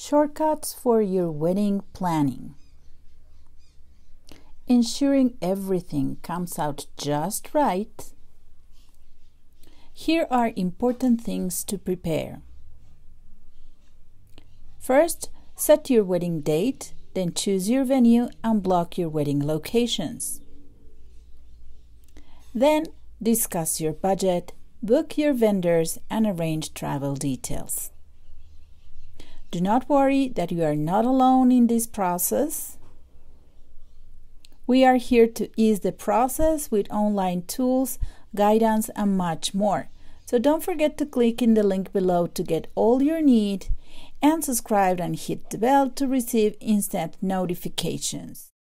Shortcuts for your wedding planning. Ensuring everything comes out just right. Here are important things to prepare. First, set your wedding date, then choose your venue and block your wedding locations. Then, discuss your budget, book your vendors, and arrange travel details. Do not worry that you are not alone in this process. We are here to ease the process with online tools, guidance, and much more. So don't forget to click in the link below to get all you need and subscribe and hit the bell to receive instant notifications.